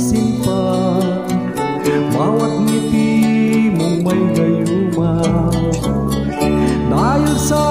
simpa. Bawat ngiti mong may gayuma. Dahil sa